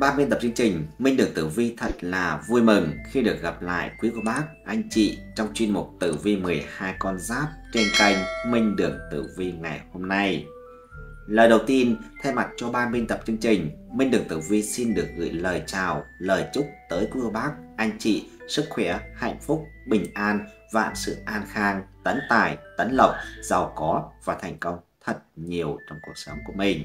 ba biên tập chương trình Minh Được Tử Vi thật là vui mừng khi được gặp lại quý cô bác, anh chị trong chuyên mục Tử Vi 12 con giáp trên kênh Minh Được Tử Vi ngày hôm nay. Lời đầu tiên, thay mặt cho ban biên tập chương trình, Minh Được Tử Vi xin được gửi lời chào, lời chúc tới quý cô bác, anh chị sức khỏe, hạnh phúc, bình an, vạn sự an khang, tấn tài, tấn lộc, giàu có và thành công thật nhiều trong cuộc sống của mình.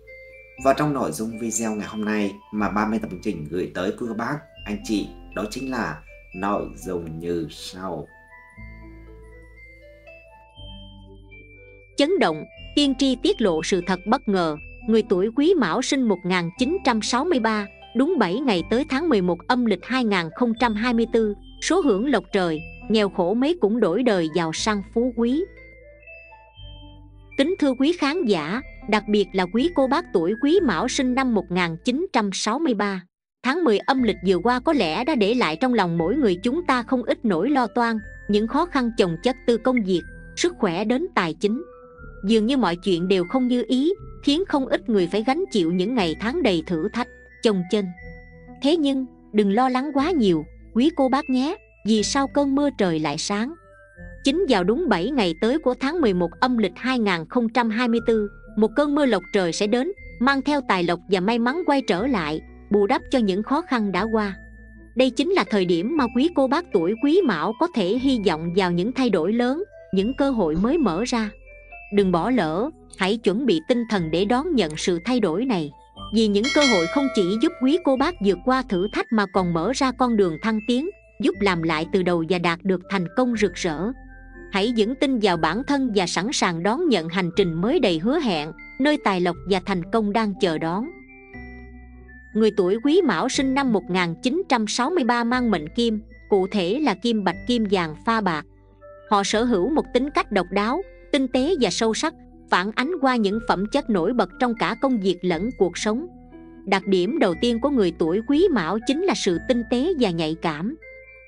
Và trong nội dung video ngày hôm nay mà 30 tập trình gửi tới quý cô bác, anh chị đó chính là nội dung như sau. Chấn động, tiên tri tiết lộ sự thật bất ngờ, người tuổi Quý Mão sinh 1963, đúng 7 ngày tới tháng 11 âm lịch 2024, số hưởng lộc trời, nghèo khổ mấy cũng đổi đời giàu sang phú quý. Kính thưa quý khán giả, đặc biệt là quý cô bác tuổi quý mão sinh năm 1963. Tháng 10 âm lịch vừa qua có lẽ đã để lại trong lòng mỗi người chúng ta không ít nỗi lo toan, những khó khăn chồng chất từ công việc, sức khỏe đến tài chính. Dường như mọi chuyện đều không như ý, khiến không ít người phải gánh chịu những ngày tháng đầy thử thách, chồng chênh Thế nhưng, đừng lo lắng quá nhiều, quý cô bác nhé, vì sau cơn mưa trời lại sáng. Chính vào đúng 7 ngày tới của tháng 11 âm lịch 2024, một cơn mưa lộc trời sẽ đến, mang theo tài lộc và may mắn quay trở lại, bù đắp cho những khó khăn đã qua. Đây chính là thời điểm mà quý cô bác tuổi quý mão có thể hy vọng vào những thay đổi lớn, những cơ hội mới mở ra. Đừng bỏ lỡ, hãy chuẩn bị tinh thần để đón nhận sự thay đổi này. Vì những cơ hội không chỉ giúp quý cô bác vượt qua thử thách mà còn mở ra con đường thăng tiến, giúp làm lại từ đầu và đạt được thành công rực rỡ hãy vững tin vào bản thân và sẵn sàng đón nhận hành trình mới đầy hứa hẹn, nơi tài lộc và thành công đang chờ đón. Người tuổi quý mão sinh năm 1963 mang mệnh kim, cụ thể là kim bạch kim vàng pha bạc. Họ sở hữu một tính cách độc đáo, tinh tế và sâu sắc, phản ánh qua những phẩm chất nổi bật trong cả công việc lẫn cuộc sống. Đặc điểm đầu tiên của người tuổi quý mão chính là sự tinh tế và nhạy cảm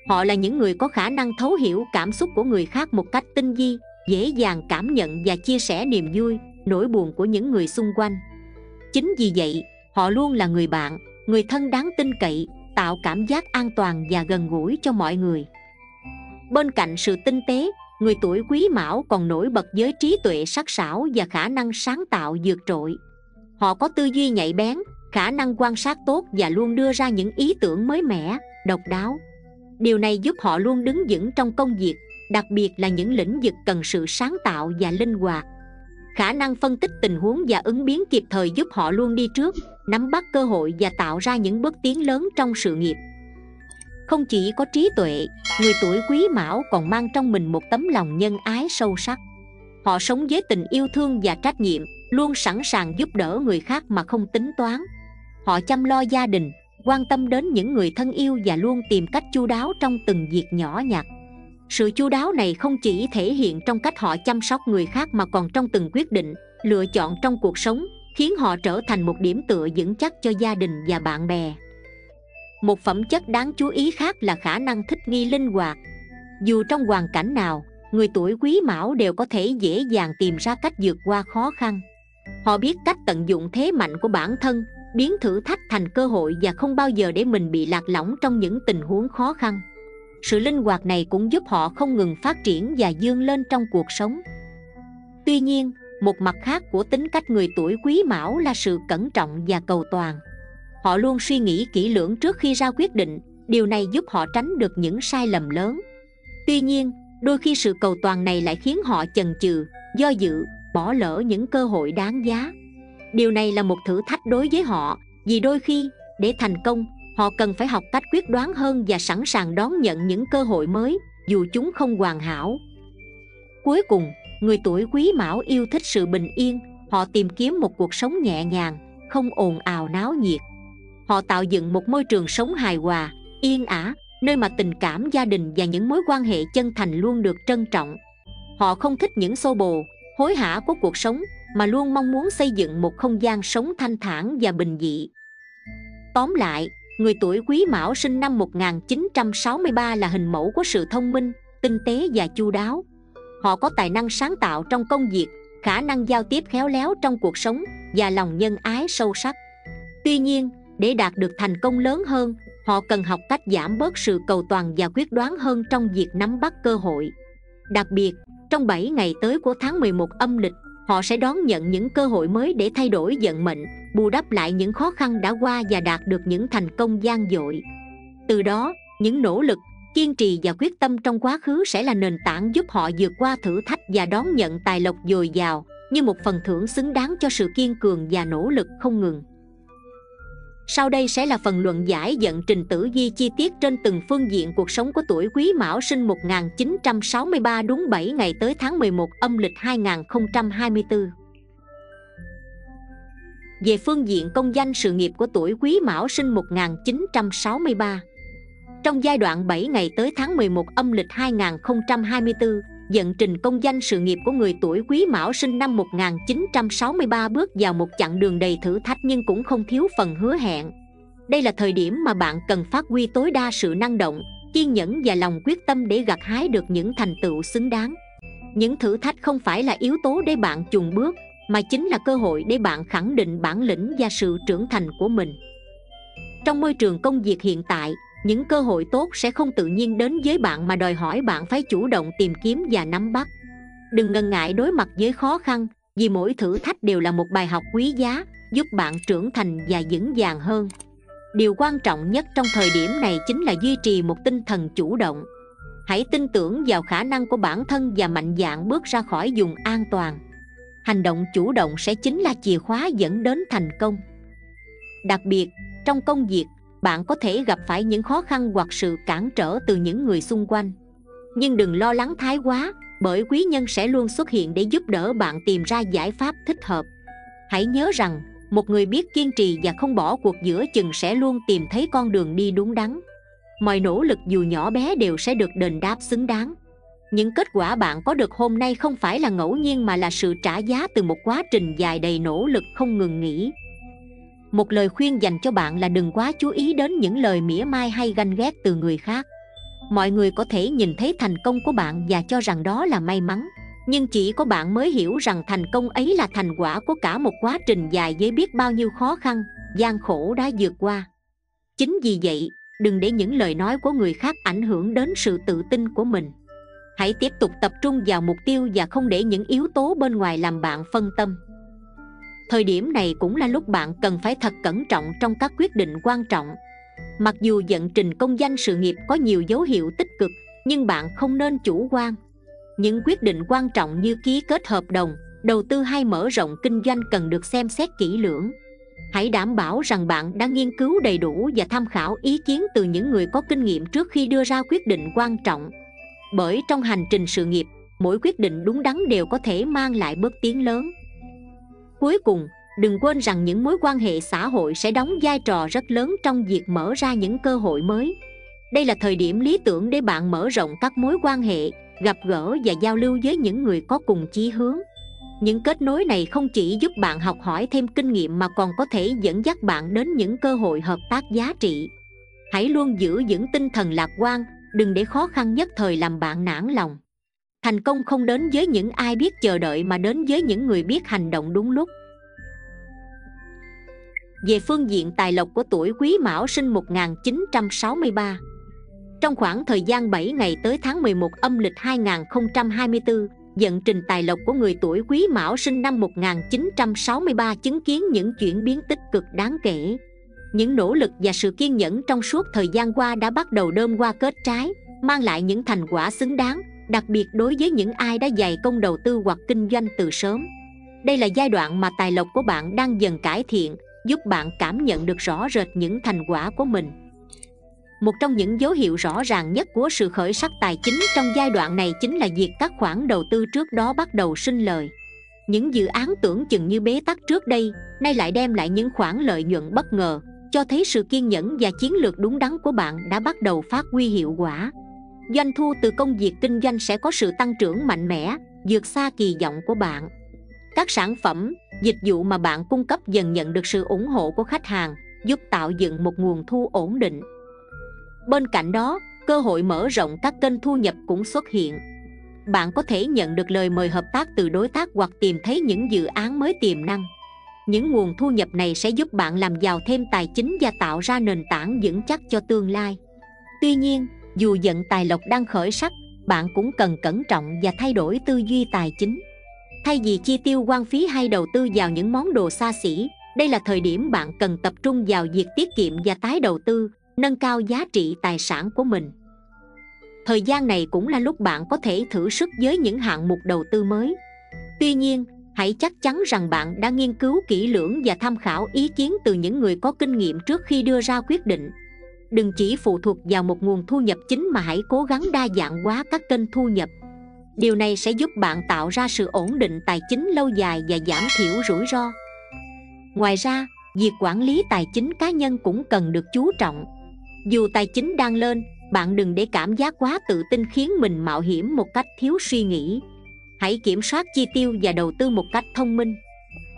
họ là những người có khả năng thấu hiểu cảm xúc của người khác một cách tinh vi, dễ dàng cảm nhận và chia sẻ niềm vui, nỗi buồn của những người xung quanh. Chính vì vậy, họ luôn là người bạn, người thân đáng tin cậy, tạo cảm giác an toàn và gần gũi cho mọi người. Bên cạnh sự tinh tế, người tuổi quý mão còn nổi bật với trí tuệ sắc sảo và khả năng sáng tạo vượt trội. Họ có tư duy nhạy bén, khả năng quan sát tốt và luôn đưa ra những ý tưởng mới mẻ, độc đáo điều này giúp họ luôn đứng vững trong công việc, đặc biệt là những lĩnh vực cần sự sáng tạo và linh hoạt. Khả năng phân tích tình huống và ứng biến kịp thời giúp họ luôn đi trước, nắm bắt cơ hội và tạo ra những bước tiến lớn trong sự nghiệp. Không chỉ có trí tuệ, người tuổi quý mão còn mang trong mình một tấm lòng nhân ái sâu sắc. Họ sống với tình yêu thương và trách nhiệm, luôn sẵn sàng giúp đỡ người khác mà không tính toán. Họ chăm lo gia đình quan tâm đến những người thân yêu và luôn tìm cách chu đáo trong từng việc nhỏ nhặt. Sự chu đáo này không chỉ thể hiện trong cách họ chăm sóc người khác mà còn trong từng quyết định, lựa chọn trong cuộc sống, khiến họ trở thành một điểm tựa vững chắc cho gia đình và bạn bè. Một phẩm chất đáng chú ý khác là khả năng thích nghi linh hoạt. Dù trong hoàn cảnh nào, người tuổi quý mão đều có thể dễ dàng tìm ra cách vượt qua khó khăn. Họ biết cách tận dụng thế mạnh của bản thân biến thử thách thành cơ hội và không bao giờ để mình bị lạc lõng trong những tình huống khó khăn. Sự linh hoạt này cũng giúp họ không ngừng phát triển và dương lên trong cuộc sống. Tuy nhiên, một mặt khác của tính cách người tuổi quý mão là sự cẩn trọng và cầu toàn. Họ luôn suy nghĩ kỹ lưỡng trước khi ra quyết định, điều này giúp họ tránh được những sai lầm lớn. Tuy nhiên, đôi khi sự cầu toàn này lại khiến họ chần chừ, do dự, bỏ lỡ những cơ hội đáng giá điều này là một thử thách đối với họ, vì đôi khi, để thành công, họ cần phải học cách quyết đoán hơn và sẵn sàng đón nhận những cơ hội mới, dù chúng không hoàn hảo. Cuối cùng, người tuổi quý mão yêu thích sự bình yên, họ tìm kiếm một cuộc sống nhẹ nhàng, không ồn ào náo nhiệt. Họ tạo dựng một môi trường sống hài hòa, yên ả, nơi mà tình cảm gia đình và những mối quan hệ chân thành luôn được trân trọng. Họ không thích những xô bồ, hối hả của cuộc sống mà luôn mong muốn xây dựng một không gian sống thanh thản và bình dị. Tóm lại, người tuổi quý mão sinh năm 1963 là hình mẫu của sự thông minh, tinh tế và chu đáo. Họ có tài năng sáng tạo trong công việc, khả năng giao tiếp khéo léo trong cuộc sống và lòng nhân ái sâu sắc. Tuy nhiên, để đạt được thành công lớn hơn, họ cần học cách giảm bớt sự cầu toàn và quyết đoán hơn trong việc nắm bắt cơ hội. Đặc biệt, trong 7 ngày tới của tháng 11 âm lịch họ sẽ đón nhận những cơ hội mới để thay đổi vận mệnh, bù đắp lại những khó khăn đã qua và đạt được những thành công gian dội. Từ đó, những nỗ lực, kiên trì và quyết tâm trong quá khứ sẽ là nền tảng giúp họ vượt qua thử thách và đón nhận tài lộc dồi dào, như một phần thưởng xứng đáng cho sự kiên cường và nỗ lực không ngừng sau đây sẽ là phần luận giải dẫn trình tử vi chi tiết trên từng phương diện cuộc sống của tuổi Quý Mão sinh 1963 đúng 7 ngày tới tháng 11 âm lịch 2024. Về phương diện công danh sự nghiệp của tuổi Quý Mão sinh 1963. Trong giai đoạn 7 ngày tới tháng 11 âm lịch 2024, dẫn trình công danh sự nghiệp của người tuổi Quý Mão sinh năm 1963 bước vào một chặng đường đầy thử thách nhưng cũng không thiếu phần hứa hẹn. Đây là thời điểm mà bạn cần phát huy tối đa sự năng động, kiên nhẫn và lòng quyết tâm để gặt hái được những thành tựu xứng đáng. Những thử thách không phải là yếu tố để bạn chùn bước, mà chính là cơ hội để bạn khẳng định bản lĩnh và sự trưởng thành của mình. Trong môi trường công việc hiện tại, những cơ hội tốt sẽ không tự nhiên đến với bạn mà đòi hỏi bạn phải chủ động tìm kiếm và nắm bắt. Đừng ngần ngại đối mặt với khó khăn, vì mỗi thử thách đều là một bài học quý giá, giúp bạn trưởng thành và vững vàng hơn. Điều quan trọng nhất trong thời điểm này chính là duy trì một tinh thần chủ động. Hãy tin tưởng vào khả năng của bản thân và mạnh dạn bước ra khỏi vùng an toàn. Hành động chủ động sẽ chính là chìa khóa dẫn đến thành công. Đặc biệt, trong công việc bạn có thể gặp phải những khó khăn hoặc sự cản trở từ những người xung quanh. Nhưng đừng lo lắng thái quá, bởi quý nhân sẽ luôn xuất hiện để giúp đỡ bạn tìm ra giải pháp thích hợp. Hãy nhớ rằng, một người biết kiên trì và không bỏ cuộc giữa chừng sẽ luôn tìm thấy con đường đi đúng đắn. Mọi nỗ lực dù nhỏ bé đều sẽ được đền đáp xứng đáng. Những kết quả bạn có được hôm nay không phải là ngẫu nhiên mà là sự trả giá từ một quá trình dài đầy nỗ lực không ngừng nghỉ một lời khuyên dành cho bạn là đừng quá chú ý đến những lời mỉa mai hay ganh ghét từ người khác. Mọi người có thể nhìn thấy thành công của bạn và cho rằng đó là may mắn. Nhưng chỉ có bạn mới hiểu rằng thành công ấy là thành quả của cả một quá trình dài với biết bao nhiêu khó khăn, gian khổ đã vượt qua. Chính vì vậy, đừng để những lời nói của người khác ảnh hưởng đến sự tự tin của mình. Hãy tiếp tục tập trung vào mục tiêu và không để những yếu tố bên ngoài làm bạn phân tâm thời điểm này cũng là lúc bạn cần phải thật cẩn trọng trong các quyết định quan trọng. Mặc dù vận trình công danh sự nghiệp có nhiều dấu hiệu tích cực, nhưng bạn không nên chủ quan. Những quyết định quan trọng như ký kết hợp đồng, đầu tư hay mở rộng kinh doanh cần được xem xét kỹ lưỡng. Hãy đảm bảo rằng bạn đã nghiên cứu đầy đủ và tham khảo ý kiến từ những người có kinh nghiệm trước khi đưa ra quyết định quan trọng. Bởi trong hành trình sự nghiệp, mỗi quyết định đúng đắn đều có thể mang lại bước tiến lớn cuối cùng, đừng quên rằng những mối quan hệ xã hội sẽ đóng vai trò rất lớn trong việc mở ra những cơ hội mới. Đây là thời điểm lý tưởng để bạn mở rộng các mối quan hệ, gặp gỡ và giao lưu với những người có cùng chí hướng. Những kết nối này không chỉ giúp bạn học hỏi thêm kinh nghiệm mà còn có thể dẫn dắt bạn đến những cơ hội hợp tác giá trị. Hãy luôn giữ vững tinh thần lạc quan, đừng để khó khăn nhất thời làm bạn nản lòng thành công không đến với những ai biết chờ đợi mà đến với những người biết hành động đúng lúc. Về phương diện tài lộc của tuổi Quý Mão sinh 1963 trong khoảng thời gian 7 ngày tới tháng 11 âm lịch 2024 vận trình tài lộc của người tuổi Quý Mão sinh năm 1963 chứng kiến những chuyển biến tích cực đáng kể. Những nỗ lực và sự kiên nhẫn trong suốt thời gian qua đã bắt đầu đơm qua kết trái, mang lại những thành quả xứng đáng đặc biệt đối với những ai đã dày công đầu tư hoặc kinh doanh từ sớm. Đây là giai đoạn mà tài lộc của bạn đang dần cải thiện, giúp bạn cảm nhận được rõ rệt những thành quả của mình. Một trong những dấu hiệu rõ ràng nhất của sự khởi sắc tài chính trong giai đoạn này chính là việc các khoản đầu tư trước đó bắt đầu sinh lời. Những dự án tưởng chừng như bế tắc trước đây, nay lại đem lại những khoản lợi nhuận bất ngờ, cho thấy sự kiên nhẫn và chiến lược đúng đắn của bạn đã bắt đầu phát huy hiệu quả doanh thu từ công việc kinh doanh sẽ có sự tăng trưởng mạnh mẽ, vượt xa kỳ vọng của bạn. Các sản phẩm, dịch vụ mà bạn cung cấp dần nhận được sự ủng hộ của khách hàng, giúp tạo dựng một nguồn thu ổn định. Bên cạnh đó, cơ hội mở rộng các kênh thu nhập cũng xuất hiện. Bạn có thể nhận được lời mời hợp tác từ đối tác hoặc tìm thấy những dự án mới tiềm năng. Những nguồn thu nhập này sẽ giúp bạn làm giàu thêm tài chính và tạo ra nền tảng vững chắc cho tương lai. Tuy nhiên dù giận tài lộc đang khởi sắc, bạn cũng cần cẩn trọng và thay đổi tư duy tài chính. Thay vì chi tiêu quan phí hay đầu tư vào những món đồ xa xỉ, đây là thời điểm bạn cần tập trung vào việc tiết kiệm và tái đầu tư, nâng cao giá trị tài sản của mình. Thời gian này cũng là lúc bạn có thể thử sức với những hạng mục đầu tư mới. Tuy nhiên, hãy chắc chắn rằng bạn đã nghiên cứu kỹ lưỡng và tham khảo ý kiến từ những người có kinh nghiệm trước khi đưa ra quyết định đừng chỉ phụ thuộc vào một nguồn thu nhập chính mà hãy cố gắng đa dạng hóa các kênh thu nhập. Điều này sẽ giúp bạn tạo ra sự ổn định tài chính lâu dài và giảm thiểu rủi ro. Ngoài ra, việc quản lý tài chính cá nhân cũng cần được chú trọng. Dù tài chính đang lên, bạn đừng để cảm giác quá tự tin khiến mình mạo hiểm một cách thiếu suy nghĩ. Hãy kiểm soát chi tiêu và đầu tư một cách thông minh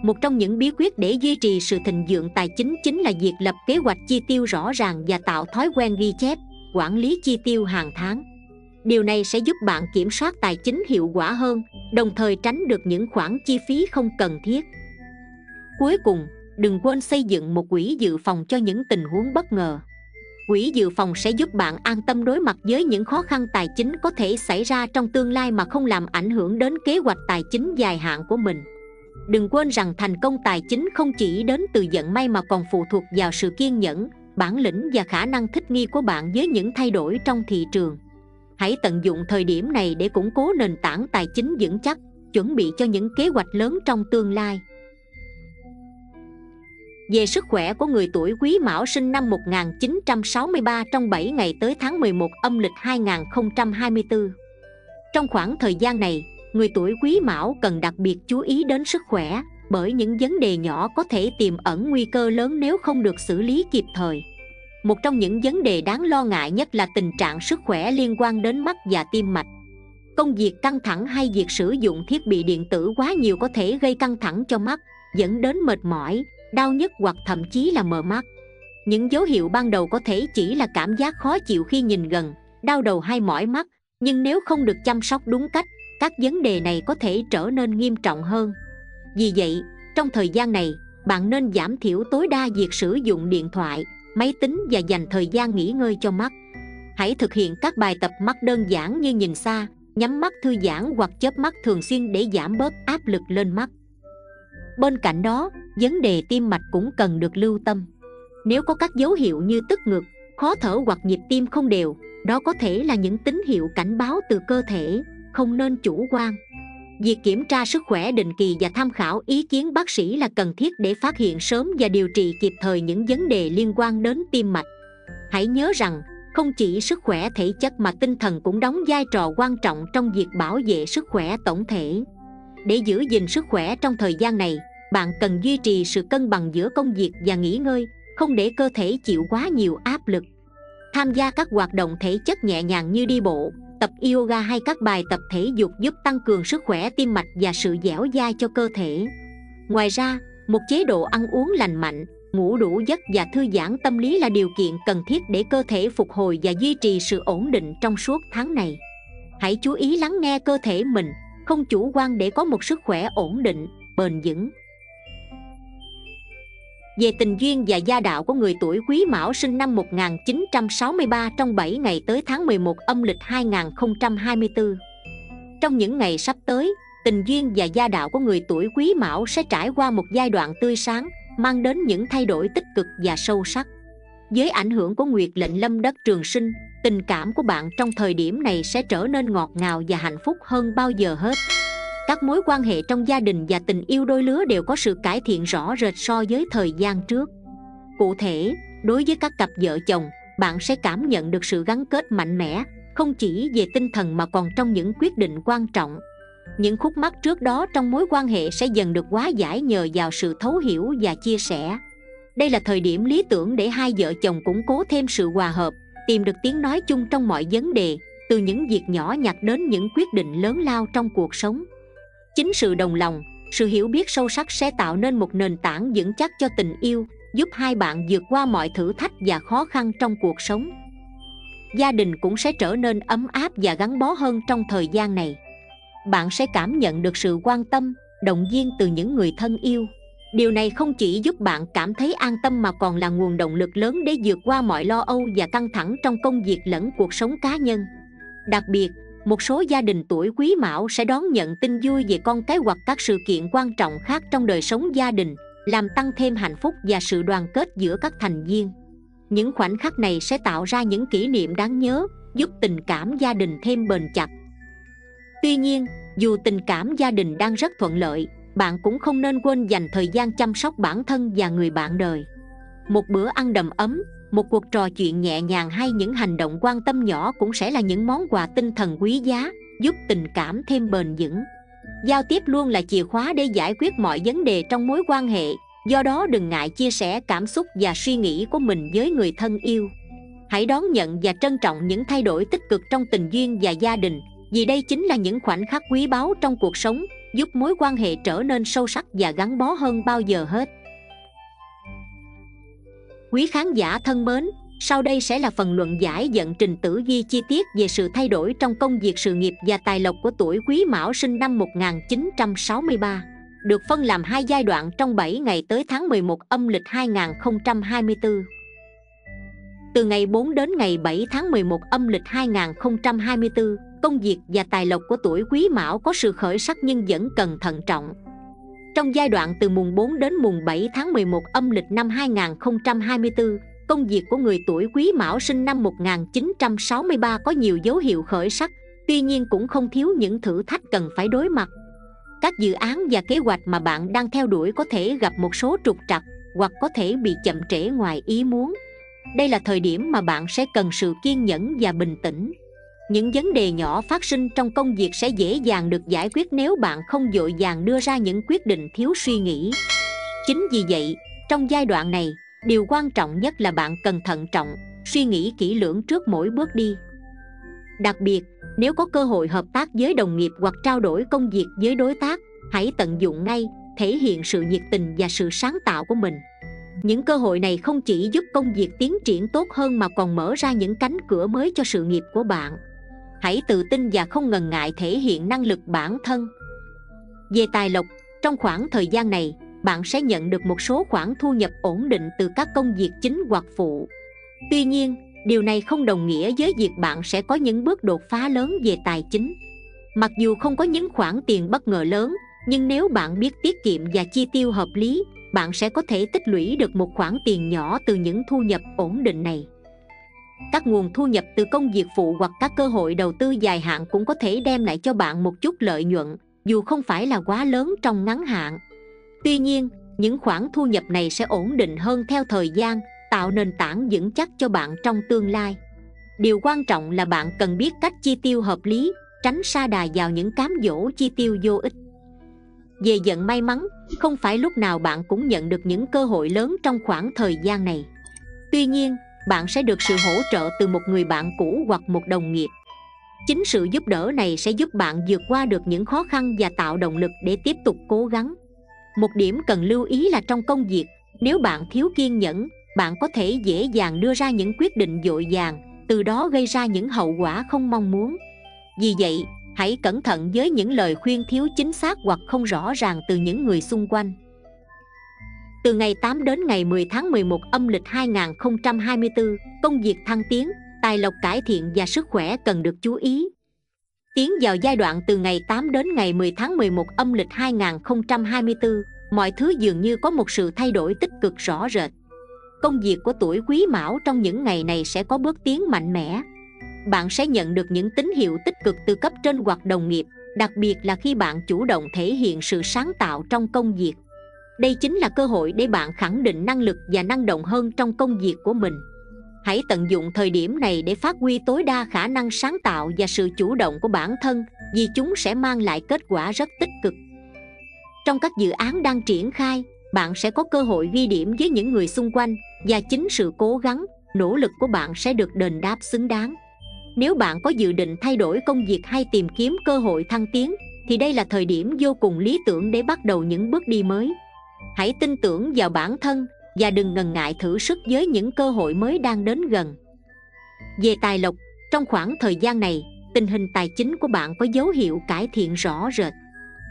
một trong những bí quyết để duy trì sự thịnh vượng tài chính chính là việc lập kế hoạch chi tiêu rõ ràng và tạo thói quen ghi chép, quản lý chi tiêu hàng tháng. Điều này sẽ giúp bạn kiểm soát tài chính hiệu quả hơn, đồng thời tránh được những khoản chi phí không cần thiết. Cuối cùng, đừng quên xây dựng một quỹ dự phòng cho những tình huống bất ngờ. Quỹ dự phòng sẽ giúp bạn an tâm đối mặt với những khó khăn tài chính có thể xảy ra trong tương lai mà không làm ảnh hưởng đến kế hoạch tài chính dài hạn của mình đừng quên rằng thành công tài chính không chỉ đến từ vận may mà còn phụ thuộc vào sự kiên nhẫn bản lĩnh và khả năng thích nghi của bạn với những thay đổi trong thị trường hãy tận dụng thời điểm này để củng cố nền tảng tài chính vững chắc chuẩn bị cho những kế hoạch lớn trong tương lai về sức khỏe của người tuổi Quý Mão sinh năm 1963 trong 7 ngày tới tháng 11 âm lịch 2024. Trong khoảng thời gian này, người tuổi Quý Mão cần đặc biệt chú ý đến sức khỏe bởi những vấn đề nhỏ có thể tiềm ẩn nguy cơ lớn nếu không được xử lý kịp thời. Một trong những vấn đề đáng lo ngại nhất là tình trạng sức khỏe liên quan đến mắt và tim mạch. Công việc căng thẳng hay việc sử dụng thiết bị điện tử quá nhiều có thể gây căng thẳng cho mắt, dẫn đến mệt mỏi, đau nhức hoặc thậm chí là mờ mắt những dấu hiệu ban đầu có thể chỉ là cảm giác khó chịu khi nhìn gần đau đầu hay mỏi mắt nhưng nếu không được chăm sóc đúng cách các vấn đề này có thể trở nên nghiêm trọng hơn. Vì vậy, trong thời gian này, bạn nên giảm thiểu tối đa việc sử dụng điện thoại, máy tính và dành thời gian nghỉ ngơi cho mắt. Hãy thực hiện các bài tập mắt đơn giản như nhìn xa, nhắm mắt thư giãn hoặc chớp mắt thường xuyên để giảm bớt áp lực lên mắt. Bên cạnh đó, vấn đề tim mạch cũng cần được lưu tâm. Nếu có các dấu hiệu như tức ngực, khó thở hoặc nhịp tim không đều, đó có thể là những tín hiệu cảnh báo từ cơ thể không nên chủ quan. Việc kiểm tra sức khỏe định kỳ và tham khảo ý kiến bác sĩ là cần thiết để phát hiện sớm và điều trị kịp thời những vấn đề liên quan đến tim mạch. Hãy nhớ rằng, không chỉ sức khỏe thể chất mà tinh thần cũng đóng vai trò quan trọng trong việc bảo vệ sức khỏe tổng thể. Để giữ gìn sức khỏe trong thời gian này, bạn cần duy trì sự cân bằng giữa công việc và nghỉ ngơi, không để cơ thể chịu quá nhiều áp lực. Tham gia các hoạt động thể chất nhẹ nhàng như đi bộ tập yoga hay các bài tập thể dục giúp tăng cường sức khỏe tim mạch và sự dẻo dai cho cơ thể. Ngoài ra, một chế độ ăn uống lành mạnh, ngủ đủ giấc và thư giãn tâm lý là điều kiện cần thiết để cơ thể phục hồi và duy trì sự ổn định trong suốt tháng này. Hãy chú ý lắng nghe cơ thể mình, không chủ quan để có một sức khỏe ổn định, bền vững về tình duyên và gia đạo của người tuổi Quý Mão sinh năm 1963 trong 7 ngày tới tháng 11 âm lịch 2024. Trong những ngày sắp tới, tình duyên và gia đạo của người tuổi Quý Mão sẽ trải qua một giai đoạn tươi sáng, mang đến những thay đổi tích cực và sâu sắc. Với ảnh hưởng của Nguyệt lệnh lâm đất trường sinh, tình cảm của bạn trong thời điểm này sẽ trở nên ngọt ngào và hạnh phúc hơn bao giờ hết các mối quan hệ trong gia đình và tình yêu đôi lứa đều có sự cải thiện rõ rệt so với thời gian trước. Cụ thể, đối với các cặp vợ chồng, bạn sẽ cảm nhận được sự gắn kết mạnh mẽ, không chỉ về tinh thần mà còn trong những quyết định quan trọng. Những khúc mắc trước đó trong mối quan hệ sẽ dần được hóa giải nhờ vào sự thấu hiểu và chia sẻ. Đây là thời điểm lý tưởng để hai vợ chồng củng cố thêm sự hòa hợp, tìm được tiếng nói chung trong mọi vấn đề, từ những việc nhỏ nhặt đến những quyết định lớn lao trong cuộc sống chính sự đồng lòng, sự hiểu biết sâu sắc sẽ tạo nên một nền tảng vững chắc cho tình yêu, giúp hai bạn vượt qua mọi thử thách và khó khăn trong cuộc sống. Gia đình cũng sẽ trở nên ấm áp và gắn bó hơn trong thời gian này. Bạn sẽ cảm nhận được sự quan tâm, động viên từ những người thân yêu. Điều này không chỉ giúp bạn cảm thấy an tâm mà còn là nguồn động lực lớn để vượt qua mọi lo âu và căng thẳng trong công việc lẫn cuộc sống cá nhân. Đặc biệt một số gia đình tuổi quý mão sẽ đón nhận tin vui về con cái hoặc các sự kiện quan trọng khác trong đời sống gia đình, làm tăng thêm hạnh phúc và sự đoàn kết giữa các thành viên. Những khoảnh khắc này sẽ tạo ra những kỷ niệm đáng nhớ, giúp tình cảm gia đình thêm bền chặt. Tuy nhiên, dù tình cảm gia đình đang rất thuận lợi, bạn cũng không nên quên dành thời gian chăm sóc bản thân và người bạn đời. Một bữa ăn đầm ấm một cuộc trò chuyện nhẹ nhàng hay những hành động quan tâm nhỏ cũng sẽ là những món quà tinh thần quý giá, giúp tình cảm thêm bền vững. Giao tiếp luôn là chìa khóa để giải quyết mọi vấn đề trong mối quan hệ, do đó đừng ngại chia sẻ cảm xúc và suy nghĩ của mình với người thân yêu. Hãy đón nhận và trân trọng những thay đổi tích cực trong tình duyên và gia đình, vì đây chính là những khoảnh khắc quý báu trong cuộc sống, giúp mối quan hệ trở nên sâu sắc và gắn bó hơn bao giờ hết quý khán giả thân mến sau đây sẽ là phần luận giải dẫn trình tử vi chi tiết về sự thay đổi trong công việc sự nghiệp và tài lộc của tuổi Quý Mão sinh năm 1963 được phân làm hai giai đoạn trong 7 ngày tới tháng 11 âm lịch 2024. Từ ngày 4 đến ngày 7 tháng 11 âm lịch 2024, công việc và tài lộc của tuổi Quý Mão có sự khởi sắc nhưng vẫn cần thận trọng. Trong giai đoạn từ mùng 4 đến mùng 7 tháng 11 âm lịch năm 2024, công việc của người tuổi Quý Mão sinh năm 1963 có nhiều dấu hiệu khởi sắc, tuy nhiên cũng không thiếu những thử thách cần phải đối mặt. Các dự án và kế hoạch mà bạn đang theo đuổi có thể gặp một số trục trặc hoặc có thể bị chậm trễ ngoài ý muốn. Đây là thời điểm mà bạn sẽ cần sự kiên nhẫn và bình tĩnh những vấn đề nhỏ phát sinh trong công việc sẽ dễ dàng được giải quyết nếu bạn không dội dàng đưa ra những quyết định thiếu suy nghĩ. Chính vì vậy, trong giai đoạn này, điều quan trọng nhất là bạn cần thận trọng, suy nghĩ kỹ lưỡng trước mỗi bước đi. Đặc biệt, nếu có cơ hội hợp tác với đồng nghiệp hoặc trao đổi công việc với đối tác, hãy tận dụng ngay, thể hiện sự nhiệt tình và sự sáng tạo của mình. Những cơ hội này không chỉ giúp công việc tiến triển tốt hơn mà còn mở ra những cánh cửa mới cho sự nghiệp của bạn hãy tự tin và không ngần ngại thể hiện năng lực bản thân. Về tài lộc, trong khoảng thời gian này, bạn sẽ nhận được một số khoản thu nhập ổn định từ các công việc chính hoặc phụ. Tuy nhiên, điều này không đồng nghĩa với việc bạn sẽ có những bước đột phá lớn về tài chính. Mặc dù không có những khoản tiền bất ngờ lớn, nhưng nếu bạn biết tiết kiệm và chi tiêu hợp lý, bạn sẽ có thể tích lũy được một khoản tiền nhỏ từ những thu nhập ổn định này các nguồn thu nhập từ công việc phụ hoặc các cơ hội đầu tư dài hạn cũng có thể đem lại cho bạn một chút lợi nhuận, dù không phải là quá lớn trong ngắn hạn. Tuy nhiên, những khoản thu nhập này sẽ ổn định hơn theo thời gian, tạo nền tảng vững chắc cho bạn trong tương lai. Điều quan trọng là bạn cần biết cách chi tiêu hợp lý, tránh sa đà vào những cám dỗ chi tiêu vô ích. Về giận may mắn, không phải lúc nào bạn cũng nhận được những cơ hội lớn trong khoảng thời gian này. Tuy nhiên bạn sẽ được sự hỗ trợ từ một người bạn cũ hoặc một đồng nghiệp. Chính sự giúp đỡ này sẽ giúp bạn vượt qua được những khó khăn và tạo động lực để tiếp tục cố gắng. Một điểm cần lưu ý là trong công việc, nếu bạn thiếu kiên nhẫn, bạn có thể dễ dàng đưa ra những quyết định dội dàng, từ đó gây ra những hậu quả không mong muốn. Vì vậy, hãy cẩn thận với những lời khuyên thiếu chính xác hoặc không rõ ràng từ những người xung quanh từ ngày 8 đến ngày 10 tháng 11 âm lịch 2024, công việc thăng tiến, tài lộc cải thiện và sức khỏe cần được chú ý. Tiến vào giai đoạn từ ngày 8 đến ngày 10 tháng 11 âm lịch 2024, mọi thứ dường như có một sự thay đổi tích cực rõ rệt. Công việc của tuổi quý mão trong những ngày này sẽ có bước tiến mạnh mẽ. Bạn sẽ nhận được những tín hiệu tích cực từ cấp trên hoặc đồng nghiệp đặc biệt là khi bạn chủ động thể hiện sự sáng tạo trong công việc đây chính là cơ hội để bạn khẳng định năng lực và năng động hơn trong công việc của mình. Hãy tận dụng thời điểm này để phát huy tối đa khả năng sáng tạo và sự chủ động của bản thân, vì chúng sẽ mang lại kết quả rất tích cực. Trong các dự án đang triển khai, bạn sẽ có cơ hội ghi điểm với những người xung quanh, và chính sự cố gắng, nỗ lực của bạn sẽ được đền đáp xứng đáng. Nếu bạn có dự định thay đổi công việc hay tìm kiếm cơ hội thăng tiến, thì đây là thời điểm vô cùng lý tưởng để bắt đầu những bước đi mới hãy tin tưởng vào bản thân và đừng ngần ngại thử sức với những cơ hội mới đang đến gần. Về tài lộc, trong khoảng thời gian này, tình hình tài chính của bạn có dấu hiệu cải thiện rõ rệt.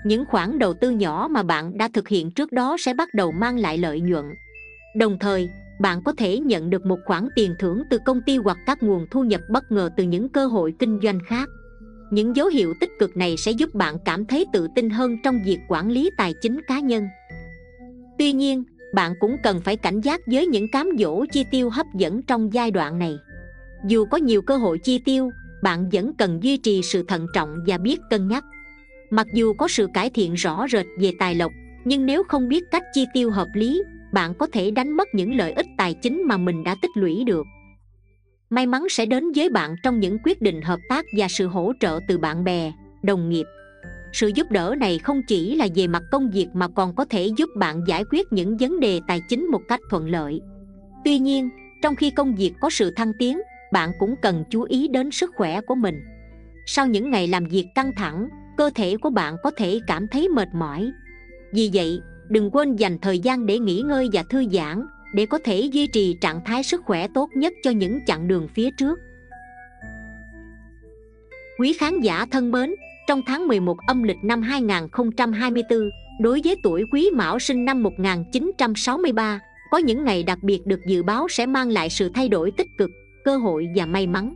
Những khoản đầu tư nhỏ mà bạn đã thực hiện trước đó sẽ bắt đầu mang lại lợi nhuận. Đồng thời, bạn có thể nhận được một khoản tiền thưởng từ công ty hoặc các nguồn thu nhập bất ngờ từ những cơ hội kinh doanh khác. Những dấu hiệu tích cực này sẽ giúp bạn cảm thấy tự tin hơn trong việc quản lý tài chính cá nhân tuy nhiên, bạn cũng cần phải cảnh giác với những cám dỗ chi tiêu hấp dẫn trong giai đoạn này. Dù có nhiều cơ hội chi tiêu, bạn vẫn cần duy trì sự thận trọng và biết cân nhắc. Mặc dù có sự cải thiện rõ rệt về tài lộc, nhưng nếu không biết cách chi tiêu hợp lý, bạn có thể đánh mất những lợi ích tài chính mà mình đã tích lũy được. May mắn sẽ đến với bạn trong những quyết định hợp tác và sự hỗ trợ từ bạn bè, đồng nghiệp sự giúp đỡ này không chỉ là về mặt công việc mà còn có thể giúp bạn giải quyết những vấn đề tài chính một cách thuận lợi. Tuy nhiên trong khi công việc có sự thăng tiến bạn cũng cần chú ý đến sức khỏe của mình. Sau những ngày làm việc căng thẳng cơ thể của bạn có thể cảm thấy mệt mỏi. Vì vậy đừng quên dành thời gian để nghỉ ngơi và thư giãn để có thể duy trì trạng thái sức khỏe tốt nhất cho những chặng đường phía trước. Quý khán giả thân mến, trong tháng 11 âm lịch năm 2024, đối với tuổi Quý Mão sinh năm 1963, có những ngày đặc biệt được dự báo sẽ mang lại sự thay đổi tích cực, cơ hội và may mắn.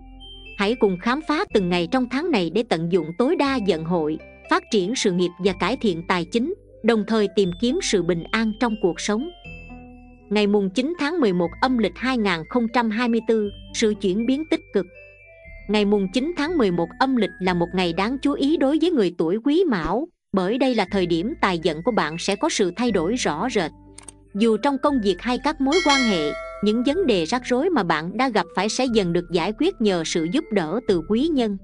Hãy cùng khám phá từng ngày trong tháng này để tận dụng tối đa vận hội, phát triển sự nghiệp và cải thiện tài chính, đồng thời tìm kiếm sự bình an trong cuộc sống. Ngày mùng 9 tháng 11 âm lịch 2024, sự chuyển biến tích cực. Ngày mùng 9 tháng 11 âm lịch là một ngày đáng chú ý đối với người tuổi Quý Mão, bởi đây là thời điểm tài vận của bạn sẽ có sự thay đổi rõ rệt. Dù trong công việc hay các mối quan hệ, những vấn đề rắc rối mà bạn đã gặp phải sẽ dần được giải quyết nhờ sự giúp đỡ từ quý nhân.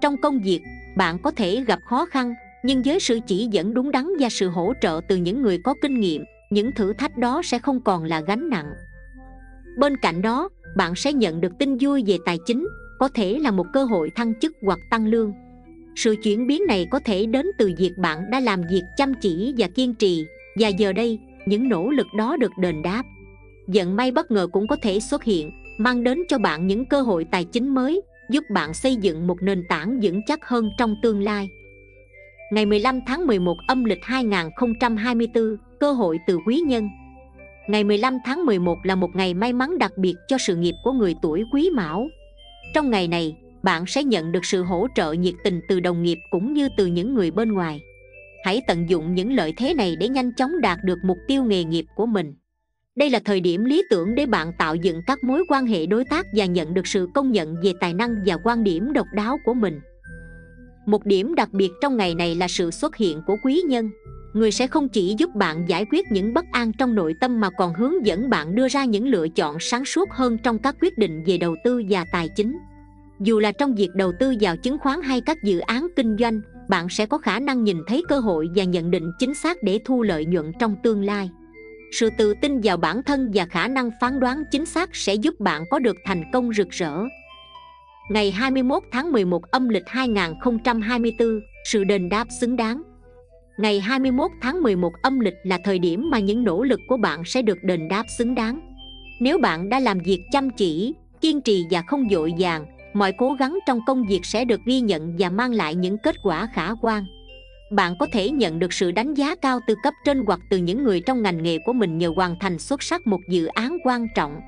Trong công việc, bạn có thể gặp khó khăn, nhưng với sự chỉ dẫn đúng đắn và sự hỗ trợ từ những người có kinh nghiệm những thử thách đó sẽ không còn là gánh nặng bên cạnh đó bạn sẽ nhận được tin vui về tài chính có thể là một cơ hội thăng chức hoặc tăng lương sự chuyển biến này có thể đến từ việc bạn đã làm việc chăm chỉ và kiên trì và giờ đây những nỗ lực đó được đền đáp vận may bất ngờ cũng có thể xuất hiện mang đến cho bạn những cơ hội tài chính mới giúp bạn xây dựng một nền tảng vững chắc hơn trong tương lai ngày 15 tháng 11 âm lịch 2024, cơ hội từ quý nhân. Ngày 15 tháng 11 là một ngày may mắn đặc biệt cho sự nghiệp của người tuổi Quý Mão. Trong ngày này, bạn sẽ nhận được sự hỗ trợ nhiệt tình từ đồng nghiệp cũng như từ những người bên ngoài. Hãy tận dụng những lợi thế này để nhanh chóng đạt được mục tiêu nghề nghiệp của mình. Đây là thời điểm lý tưởng để bạn tạo dựng các mối quan hệ đối tác và nhận được sự công nhận về tài năng và quan điểm độc đáo của mình một điểm đặc biệt trong ngày này là sự xuất hiện của quý nhân người sẽ không chỉ giúp bạn giải quyết những bất an trong nội tâm mà còn hướng dẫn bạn đưa ra những lựa chọn sáng suốt hơn trong các quyết định về đầu tư và tài chính. Dù là trong việc đầu tư vào chứng khoán hay các dự án kinh doanh bạn sẽ có khả năng nhìn thấy cơ hội và nhận định chính xác để thu lợi nhuận trong tương lai. Sự tự tin vào bản thân và khả năng phán đoán chính xác sẽ giúp bạn có được thành công rực rỡ. Ngày 21 tháng 11 âm lịch 2024, sự đền đáp xứng đáng. Ngày 21 tháng 11 âm lịch là thời điểm mà những nỗ lực của bạn sẽ được đền đáp xứng đáng. Nếu bạn đã làm việc chăm chỉ, kiên trì và không dội vàng, mọi cố gắng trong công việc sẽ được ghi nhận và mang lại những kết quả khả quan. Bạn có thể nhận được sự đánh giá cao từ cấp trên hoặc từ những người trong ngành nghề của mình nhờ hoàn thành xuất sắc một dự án quan trọng.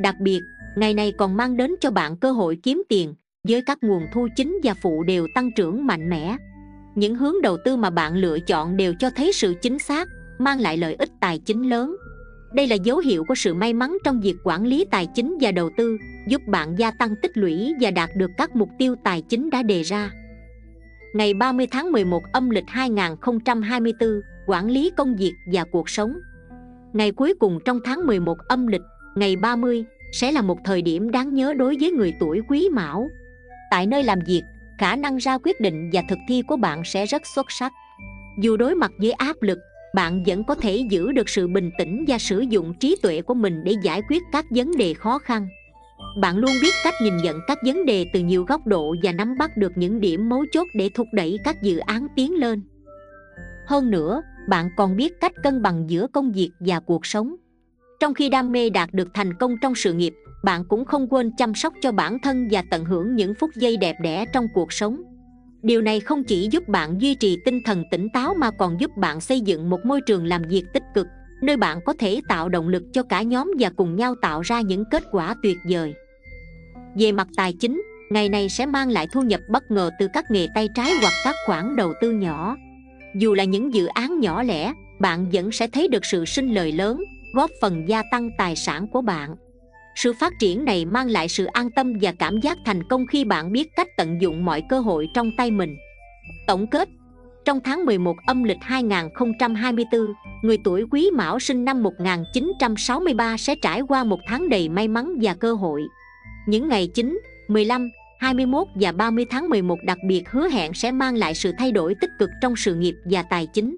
Đặc biệt, ngày này còn mang đến cho bạn cơ hội kiếm tiền với các nguồn thu chính và phụ đều tăng trưởng mạnh mẽ những hướng đầu tư mà bạn lựa chọn đều cho thấy sự chính xác, mang lại lợi ích tài chính lớn. Đây là dấu hiệu của sự may mắn trong việc quản lý tài chính và đầu tư, giúp bạn gia tăng tích lũy và đạt được các mục tiêu tài chính đã đề ra. Ngày 30 tháng 11 âm lịch 2024 quản lý công việc và cuộc sống. Ngày cuối cùng trong tháng 11 âm lịch, ngày 30 sẽ là một thời điểm đáng nhớ đối với người tuổi quý mão. Tại nơi làm việc khả năng ra quyết định và thực thi của bạn sẽ rất xuất sắc. Dù đối mặt với áp lực, bạn vẫn có thể giữ được sự bình tĩnh và sử dụng trí tuệ của mình để giải quyết các vấn đề khó khăn. Bạn luôn biết cách nhìn nhận các vấn đề từ nhiều góc độ và nắm bắt được những điểm mấu chốt để thúc đẩy các dự án tiến lên. Hơn nữa, bạn còn biết cách cân bằng giữa công việc và cuộc sống. Trong khi đam mê đạt được thành công trong sự nghiệp bạn cũng không quên chăm sóc cho bản thân và tận hưởng những phút giây đẹp đẽ trong cuộc sống. Điều này không chỉ giúp bạn duy trì tinh thần tỉnh táo mà còn giúp bạn xây dựng một môi trường làm việc tích cực, nơi bạn có thể tạo động lực cho cả nhóm và cùng nhau tạo ra những kết quả tuyệt vời. Về mặt tài chính, ngày này sẽ mang lại thu nhập bất ngờ từ các nghề tay trái hoặc các khoản đầu tư nhỏ. Dù là những dự án nhỏ lẻ, bạn vẫn sẽ thấy được sự sinh lời lớn, góp phần gia tăng tài sản của bạn sự phát triển này mang lại sự an tâm và cảm giác thành công khi bạn biết cách tận dụng mọi cơ hội trong tay mình tổng kết trong tháng 11 âm lịch 2024, người tuổi Quý Mão sinh năm 1963 sẽ trải qua một tháng đầy may mắn và cơ hội. Những ngày 9, 15, 21 và 30 tháng 11 đặc biệt hứa hẹn sẽ mang lại sự thay đổi tích cực trong sự nghiệp và tài chính.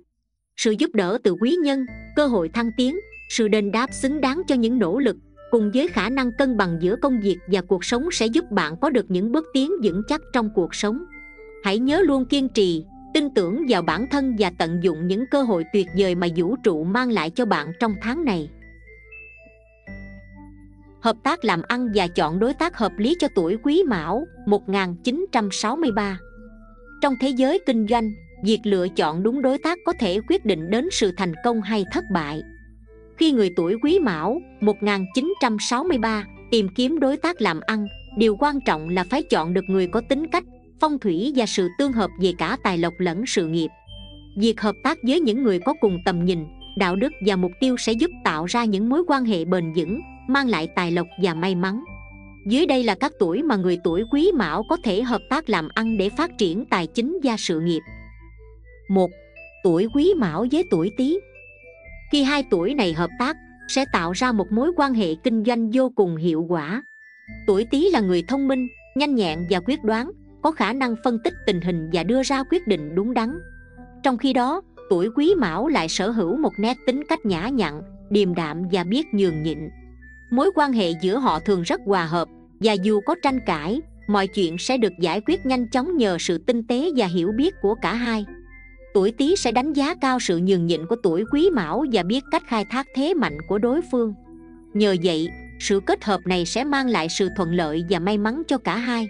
Sự giúp đỡ từ quý nhân, cơ hội thăng tiến, sự đền đáp xứng đáng cho những nỗ lực cùng với khả năng cân bằng giữa công việc và cuộc sống sẽ giúp bạn có được những bước tiến vững chắc trong cuộc sống hãy nhớ luôn kiên trì tin tưởng vào bản thân và tận dụng những cơ hội tuyệt vời mà vũ trụ mang lại cho bạn trong tháng này hợp tác làm ăn và chọn đối tác hợp lý cho tuổi Quý Mão 1963. Trong thế giới kinh doanh, việc lựa chọn đúng đối tác có thể quyết định đến sự thành công hay thất bại. Khi người tuổi Quý Mão 1963 tìm kiếm đối tác làm ăn, điều quan trọng là phải chọn được người có tính cách, phong thủy và sự tương hợp về cả tài lộc lẫn sự nghiệp. Việc hợp tác với những người có cùng tầm nhìn, đạo đức và mục tiêu sẽ giúp tạo ra những mối quan hệ bền vững, mang lại tài lộc và may mắn. Dưới đây là các tuổi mà người tuổi Quý Mão có thể hợp tác làm ăn để phát triển tài chính và sự nghiệp. 1. Tuổi Quý Mão với tuổi Tý khi hai tuổi này hợp tác, sẽ tạo ra một mối quan hệ kinh doanh vô cùng hiệu quả. Tuổi tý là người thông minh, nhanh nhẹn và quyết đoán, có khả năng phân tích tình hình và đưa ra quyết định đúng đắn. Trong khi đó, tuổi quý mão lại sở hữu một nét tính cách nhã nhặn, điềm đạm và biết nhường nhịn. Mối quan hệ giữa họ thường rất hòa hợp, và dù có tranh cãi, mọi chuyện sẽ được giải quyết nhanh chóng nhờ sự tinh tế và hiểu biết của cả hai tuổi tý sẽ đánh giá cao sự nhường nhịn của tuổi quý mão và biết cách khai thác thế mạnh của đối phương. Nhờ vậy sự kết hợp này sẽ mang lại sự thuận lợi và may mắn cho cả hai.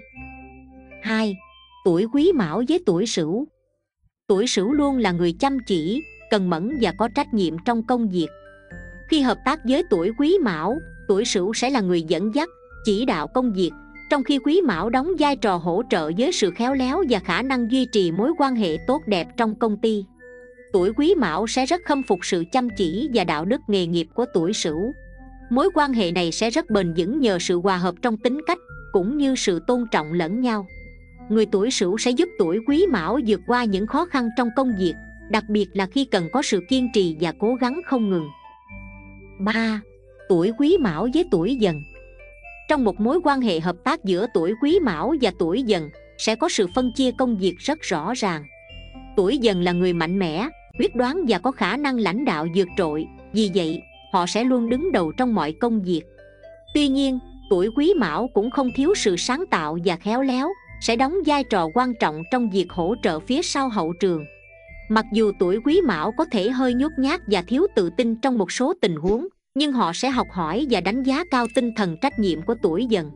2. Tuổi quý mão với tuổi sửu. Tuổi sửu luôn là người chăm chỉ, cần mẫn và có trách nhiệm trong công việc. Khi hợp tác với tuổi quý mão, tuổi sửu sẽ là người dẫn dắt, chỉ đạo công việc trong khi quý mão đóng vai trò hỗ trợ với sự khéo léo và khả năng duy trì mối quan hệ tốt đẹp trong công ty, tuổi quý mão sẽ rất khâm phục sự chăm chỉ và đạo đức nghề nghiệp của tuổi sửu. Mối quan hệ này sẽ rất bền vững nhờ sự hòa hợp trong tính cách cũng như sự tôn trọng lẫn nhau. Người tuổi sửu sẽ giúp tuổi quý mão vượt qua những khó khăn trong công việc, đặc biệt là khi cần có sự kiên trì và cố gắng không ngừng. 3. Tuổi quý mão với tuổi dần trong một mối quan hệ hợp tác giữa tuổi quý mão và tuổi dần, sẽ có sự phân chia công việc rất rõ ràng. Tuổi dần là người mạnh mẽ, quyết đoán và có khả năng lãnh đạo vượt trội, vì vậy, họ sẽ luôn đứng đầu trong mọi công việc. Tuy nhiên, tuổi quý mão cũng không thiếu sự sáng tạo và khéo léo, sẽ đóng vai trò quan trọng trong việc hỗ trợ phía sau hậu trường. Mặc dù tuổi quý mão có thể hơi nhút nhát và thiếu tự tin trong một số tình huống nhưng họ sẽ học hỏi và đánh giá cao tinh thần trách nhiệm của tuổi dần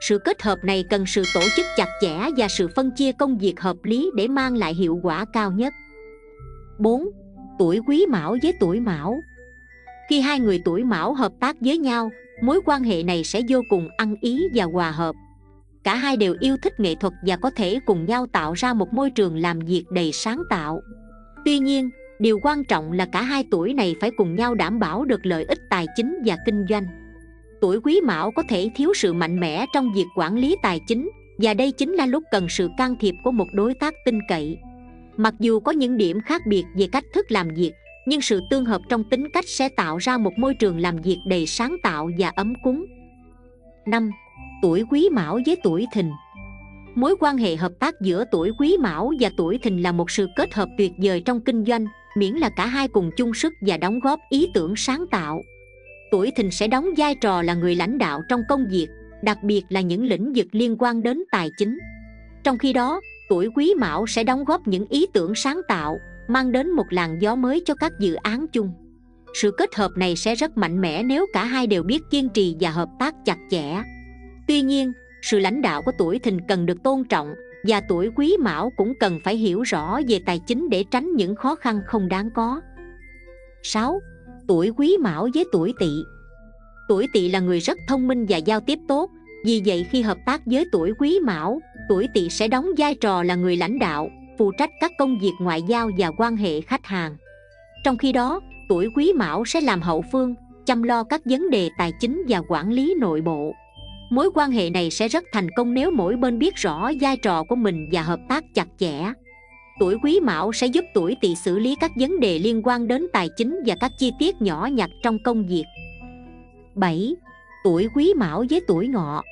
sự kết hợp này cần sự tổ chức chặt chẽ và sự phân chia công việc hợp lý để mang lại hiệu quả cao nhất 4. Tuổi quý mão với tuổi mão Khi hai người tuổi mão hợp tác với nhau, mối quan hệ này sẽ vô cùng ăn ý và hòa hợp. Cả hai đều yêu thích nghệ thuật và có thể cùng nhau tạo ra một môi trường làm việc đầy sáng tạo. Tuy nhiên, điều quan trọng là cả hai tuổi này phải cùng nhau đảm bảo được lợi ích tài chính và kinh doanh. Tuổi quý mão có thể thiếu sự mạnh mẽ trong việc quản lý tài chính, và đây chính là lúc cần sự can thiệp của một đối tác tin cậy. Mặc dù có những điểm khác biệt về cách thức làm việc, nhưng sự tương hợp trong tính cách sẽ tạo ra một môi trường làm việc đầy sáng tạo và ấm cúng. 5. Tuổi quý mão với tuổi thìn. Mối quan hệ hợp tác giữa tuổi quý mão và tuổi thìn là một sự kết hợp tuyệt vời trong kinh doanh miễn là cả hai cùng chung sức và đóng góp ý tưởng sáng tạo. Tuổi thìn sẽ đóng vai trò là người lãnh đạo trong công việc, đặc biệt là những lĩnh vực liên quan đến tài chính. Trong khi đó, tuổi quý mão sẽ đóng góp những ý tưởng sáng tạo, mang đến một làn gió mới cho các dự án chung. Sự kết hợp này sẽ rất mạnh mẽ nếu cả hai đều biết kiên trì và hợp tác chặt chẽ. Tuy nhiên, sự lãnh đạo của tuổi thìn cần được tôn trọng và tuổi quý mão cũng cần phải hiểu rõ về tài chính để tránh những khó khăn không đáng có. 6. Tuổi quý mão với tuổi tỵ. Tuổi tỵ là người rất thông minh và giao tiếp tốt. Vì vậy khi hợp tác với tuổi quý mão Tuổi tỵ sẽ đóng vai trò là người lãnh đạo Phụ trách các công việc ngoại giao và quan hệ khách hàng. Trong khi đó, tuổi quý mão sẽ làm hậu phương Chăm lo các vấn đề tài chính và quản lý nội bộ mối quan hệ này sẽ rất thành công nếu mỗi bên biết rõ vai trò của mình và hợp tác chặt chẽ tuổi quý mão sẽ giúp tuổi tỵ xử lý các vấn đề liên quan đến tài chính và các chi tiết nhỏ nhặt trong công việc 7. Tuổi quý mão với tuổi ngọ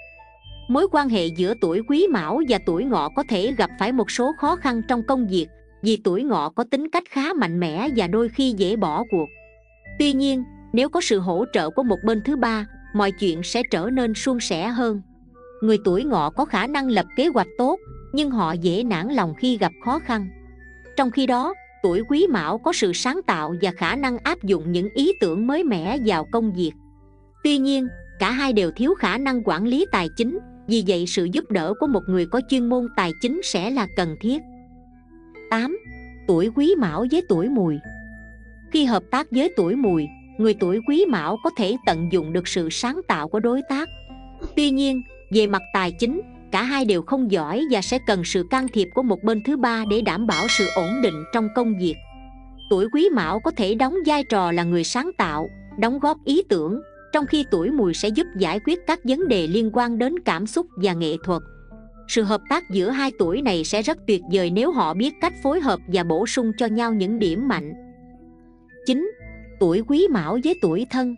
Mối quan hệ giữa tuổi quý mão và tuổi ngọ có thể gặp phải một số khó khăn trong công việc vì tuổi ngọ có tính cách khá mạnh mẽ và đôi khi dễ bỏ cuộc. Tuy nhiên, nếu có sự hỗ trợ của một bên thứ ba, mọi chuyện sẽ trở nên suôn sẻ hơn. Người tuổi ngọ có khả năng lập kế hoạch tốt nhưng họ dễ nản lòng khi gặp khó khăn. Trong khi đó tuổi quý mão có sự sáng tạo và khả năng áp dụng những ý tưởng mới mẻ vào công việc. Tuy nhiên cả hai đều thiếu khả năng quản lý tài chính vì vậy sự giúp đỡ của một người có chuyên môn tài chính sẽ là cần thiết. 8. Tuổi quý mão với tuổi mùi. Khi hợp tác với tuổi mùi, người tuổi quý mão có thể tận dụng được sự sáng tạo của đối tác. Tuy nhiên, về mặt tài chính, cả hai đều không giỏi và sẽ cần sự can thiệp của một bên thứ ba để đảm bảo sự ổn định trong công việc. Tuổi quý mão có thể đóng vai trò là người sáng tạo, đóng góp ý tưởng, trong khi tuổi mùi sẽ giúp giải quyết các vấn đề liên quan đến cảm xúc và nghệ thuật. Sự hợp tác giữa hai tuổi này sẽ rất tuyệt vời nếu họ biết cách phối hợp và bổ sung cho nhau những điểm mạnh. 9 tuổi quý mão với tuổi thân.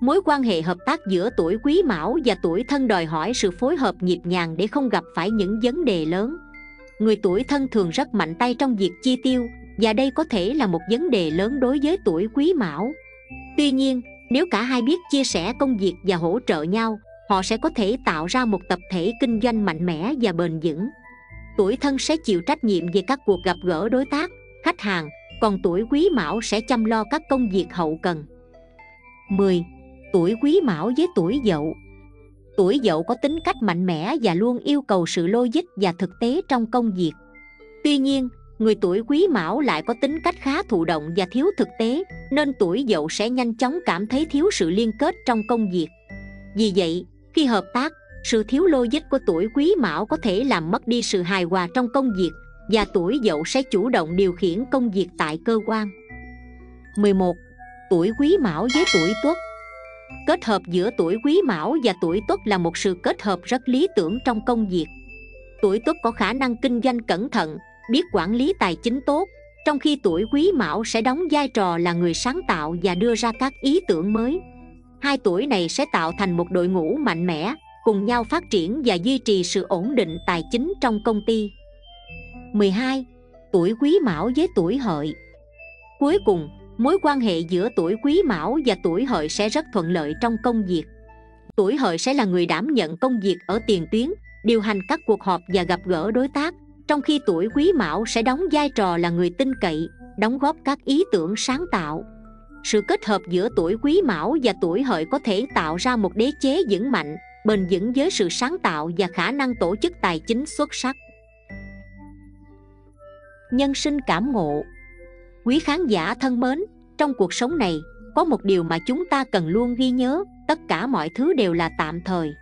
Mối quan hệ hợp tác giữa tuổi quý mão và tuổi thân đòi hỏi sự phối hợp nhịp nhàng để không gặp phải những vấn đề lớn. Người tuổi thân thường rất mạnh tay trong việc chi tiêu, và đây có thể là một vấn đề lớn đối với tuổi quý mão. Tuy nhiên, nếu cả hai biết chia sẻ công việc và hỗ trợ nhau, họ sẽ có thể tạo ra một tập thể kinh doanh mạnh mẽ và bền vững. Tuổi thân sẽ chịu trách nhiệm về các cuộc gặp gỡ đối tác, khách hàng còn tuổi quý mão sẽ chăm lo các công việc hậu cần. 10. Tuổi quý mão với tuổi dậu. Tuổi dậu có tính cách mạnh mẽ và luôn yêu cầu sự logic và thực tế trong công việc. Tuy nhiên, người tuổi quý mão lại có tính cách khá thụ động và thiếu thực tế Nên tuổi dậu sẽ nhanh chóng cảm thấy thiếu sự liên kết trong công việc. Vì vậy, khi hợp tác, sự thiếu logic của tuổi quý mão có thể làm mất đi sự hài hòa trong công việc và tuổi dậu sẽ chủ động điều khiển công việc tại cơ quan. 11. Tuổi quý mão với tuổi tuất. Kết hợp giữa tuổi quý mão và tuổi tuất là một sự kết hợp rất lý tưởng trong công việc. Tuổi tuất có khả năng kinh doanh cẩn thận, biết quản lý tài chính tốt Trong khi tuổi quý mão sẽ đóng vai trò là người sáng tạo và đưa ra các ý tưởng mới. Hai tuổi này sẽ tạo thành một đội ngũ mạnh mẽ Cùng nhau phát triển và duy trì sự ổn định tài chính trong công ty. 12. Tuổi Quý Mão với tuổi Hợi Cuối cùng, mối quan hệ giữa tuổi Quý Mão và tuổi Hợi sẽ rất thuận lợi trong công việc. Tuổi Hợi sẽ là người đảm nhận công việc ở tiền tuyến, điều hành các cuộc họp và gặp gỡ đối tác, trong khi tuổi Quý Mão sẽ đóng vai trò là người tin cậy, đóng góp các ý tưởng sáng tạo. Sự kết hợp giữa tuổi Quý Mão và tuổi Hợi có thể tạo ra một đế chế vững mạnh, bền vững với sự sáng tạo và khả năng tổ chức tài chính xuất sắc nhân sinh cảm ngộ. Quý khán giả thân mến, trong cuộc sống này, có một điều mà chúng ta cần luôn ghi nhớ, tất cả mọi thứ đều là tạm thời.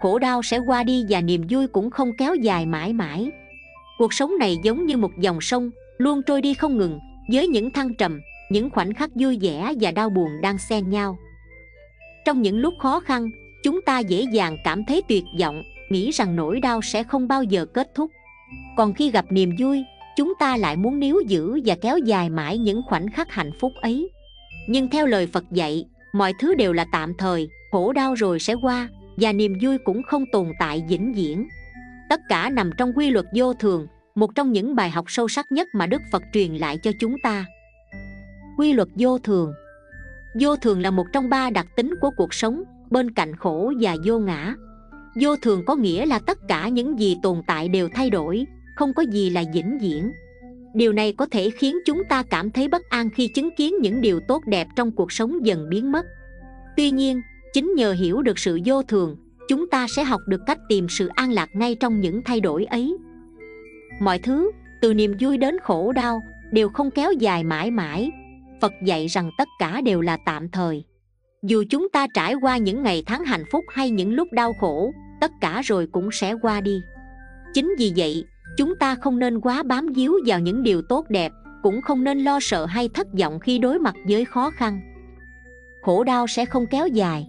Khổ đau sẽ qua đi và niềm vui cũng không kéo dài mãi mãi. Cuộc sống này giống như một dòng sông, luôn trôi đi không ngừng, với những thăng trầm, những khoảnh khắc vui vẻ và đau buồn đang xen nhau. Trong những lúc khó khăn, chúng ta dễ dàng cảm thấy tuyệt vọng, nghĩ rằng nỗi đau sẽ không bao giờ kết thúc. Còn khi gặp niềm vui chúng ta lại muốn níu giữ và kéo dài mãi những khoảnh khắc hạnh phúc ấy. Nhưng theo lời phật dạy, mọi thứ đều là tạm thời, khổ đau rồi sẽ qua, và niềm vui cũng không tồn tại vĩnh viễn. Tất cả nằm trong quy luật vô thường, một trong những bài học sâu sắc nhất mà đức phật truyền lại cho chúng ta. Quy luật vô thường. Vô thường là một trong ba đặc tính của cuộc sống, bên cạnh khổ và vô ngã. Vô thường có nghĩa là tất cả những gì tồn tại đều thay đổi không có gì là vĩnh viễn. Điều này có thể khiến chúng ta cảm thấy bất an khi chứng kiến những điều tốt đẹp trong cuộc sống dần biến mất. Tuy nhiên, chính nhờ hiểu được sự vô thường, chúng ta sẽ học được cách tìm sự an lạc ngay trong những thay đổi ấy. Mọi thứ, từ niềm vui đến khổ đau, đều không kéo dài mãi mãi. Phật dạy rằng tất cả đều là tạm thời. Dù chúng ta trải qua những ngày tháng hạnh phúc hay những lúc đau khổ, tất cả rồi cũng sẽ qua đi. Chính vì vậy chúng ta không nên quá bám víu vào những điều tốt đẹp, cũng không nên lo sợ hay thất vọng khi đối mặt với khó khăn. Khổ đau sẽ không kéo dài.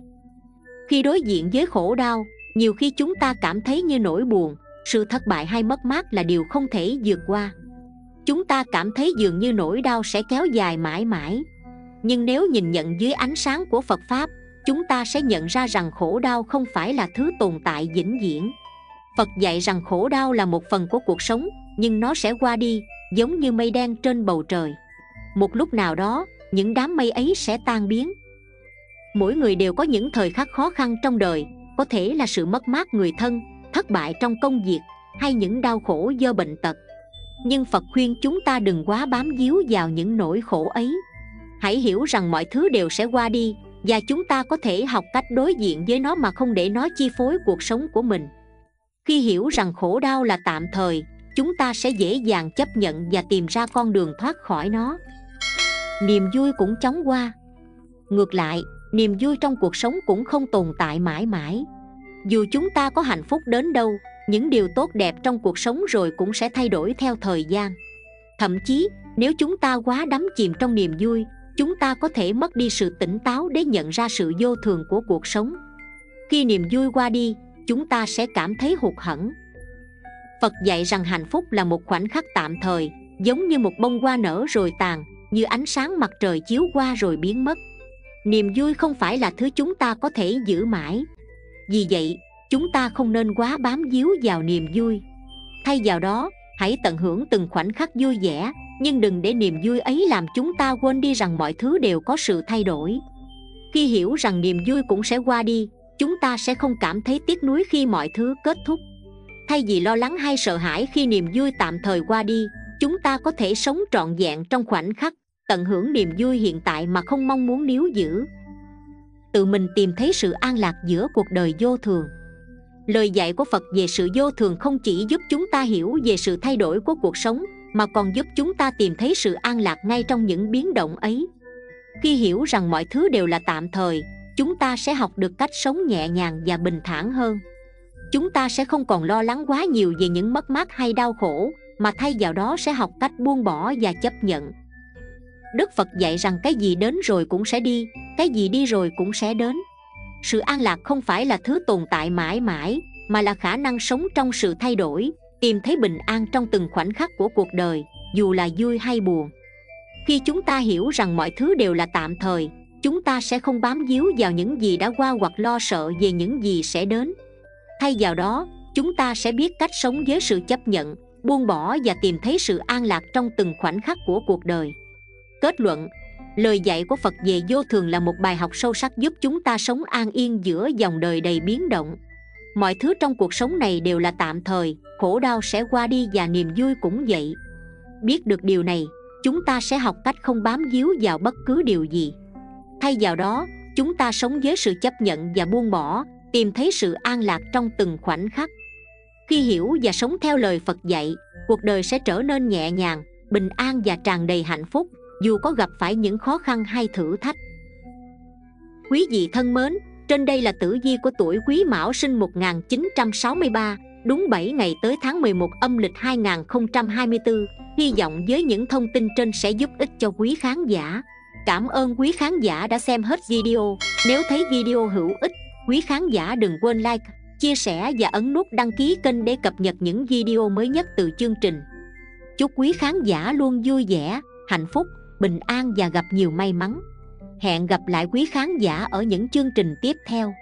Khi đối diện với khổ đau, nhiều khi chúng ta cảm thấy như nỗi buồn, sự thất bại hay mất mát là điều không thể vượt qua. Chúng ta cảm thấy dường như nỗi đau sẽ kéo dài mãi mãi. Nhưng nếu nhìn nhận dưới ánh sáng của phật pháp, chúng ta sẽ nhận ra rằng khổ đau không phải là thứ tồn tại vĩnh viễn phật dạy rằng khổ đau là một phần của cuộc sống, nhưng nó sẽ qua đi, giống như mây đen trên bầu trời. Một lúc nào đó, những đám mây ấy sẽ tan biến. Mỗi người đều có những thời khắc khó khăn trong đời, có thể là sự mất mát người thân, thất bại trong công việc, hay những đau khổ do bệnh tật. Nhưng phật khuyên chúng ta đừng quá bám víu vào những nỗi khổ ấy. Hãy hiểu rằng mọi thứ đều sẽ qua đi, và chúng ta có thể học cách đối diện với nó mà không để nó chi phối cuộc sống của mình khi hiểu rằng khổ đau là tạm thời, chúng ta sẽ dễ dàng chấp nhận và tìm ra con đường thoát khỏi nó. Niềm vui cũng chóng qua. Ngược lại, niềm vui trong cuộc sống cũng không tồn tại mãi mãi. Dù chúng ta có hạnh phúc đến đâu, những điều tốt đẹp trong cuộc sống rồi cũng sẽ thay đổi theo thời gian. Thậm chí, nếu chúng ta quá đắm chìm trong niềm vui, chúng ta có thể mất đi sự tỉnh táo để nhận ra sự vô thường của cuộc sống. Khi niềm vui qua đi chúng ta sẽ cảm thấy hụt hẫng. Phật dạy rằng hạnh phúc là một khoảnh khắc tạm thời, giống như một bông hoa nở rồi tàn, như ánh sáng mặt trời chiếu qua rồi biến mất. Niềm vui không phải là thứ chúng ta có thể giữ mãi. Vì vậy, chúng ta không nên quá bám víu vào niềm vui. Thay vào đó, hãy tận hưởng từng khoảnh khắc vui vẻ, nhưng đừng để niềm vui ấy làm chúng ta quên đi rằng mọi thứ đều có sự thay đổi. Khi hiểu rằng niềm vui cũng sẽ qua đi chúng ta sẽ không cảm thấy tiếc nuối khi mọi thứ kết thúc. Thay vì lo lắng hay sợ hãi khi niềm vui tạm thời qua đi, chúng ta có thể sống trọn vẹn trong khoảnh khắc, tận hưởng niềm vui hiện tại mà không mong muốn níu giữ. Tự mình tìm thấy sự an lạc giữa cuộc đời vô thường. Lời dạy của phật về sự vô thường không chỉ giúp chúng ta hiểu về sự thay đổi của cuộc sống, mà còn giúp chúng ta tìm thấy sự an lạc ngay trong những biến động ấy. Khi hiểu rằng mọi thứ đều là tạm thời chúng ta sẽ học được cách sống nhẹ nhàng và bình thản hơn. Chúng ta sẽ không còn lo lắng quá nhiều về những mất mát hay đau khổ, mà thay vào đó sẽ học cách buông bỏ và chấp nhận. Đức phật dạy rằng cái gì đến rồi cũng sẽ đi, cái gì đi rồi cũng sẽ đến. Sự an lạc không phải là thứ tồn tại mãi mãi, mà là khả năng sống trong sự thay đổi, tìm thấy bình an trong từng khoảnh khắc của cuộc đời, dù là vui hay buồn. Khi chúng ta hiểu rằng mọi thứ đều là tạm thời chúng ta sẽ không bám víu vào những gì đã qua hoặc lo sợ về những gì sẽ đến. Thay vào đó, chúng ta sẽ biết cách sống với sự chấp nhận, buông bỏ và tìm thấy sự an lạc trong từng khoảnh khắc của cuộc đời. Kết luận, lời dạy của phật về vô thường là một bài học sâu sắc giúp chúng ta sống an yên giữa dòng đời đầy biến động. Mọi thứ trong cuộc sống này đều là tạm thời, khổ đau sẽ qua đi và niềm vui cũng vậy. Biết được điều này, chúng ta sẽ học cách không bám víu vào bất cứ điều gì thay vào đó, chúng ta sống với sự chấp nhận và buông bỏ, tìm thấy sự an lạc trong từng khoảnh khắc. Khi hiểu và sống theo lời phật dạy, cuộc đời sẽ trở nên nhẹ nhàng, bình an và tràn đầy hạnh phúc, dù có gặp phải những khó khăn hay thử thách. Quý vị thân mến, trên đây là tử vi của tuổi Quý Mão sinh 1963 đúng 7 ngày tới tháng 11 âm lịch 2024 hy vọng với những thông tin trên sẽ giúp ích cho quý khán giả. Cảm ơn quý khán giả đã xem hết video. Nếu thấy video hữu ích, quý khán giả đừng quên like, chia sẻ và ấn nút đăng ký kênh để cập nhật những video mới nhất từ chương trình. Chúc quý khán giả luôn vui vẻ, hạnh phúc, bình an và gặp nhiều may mắn. Hẹn gặp lại quý khán giả ở những chương trình tiếp theo.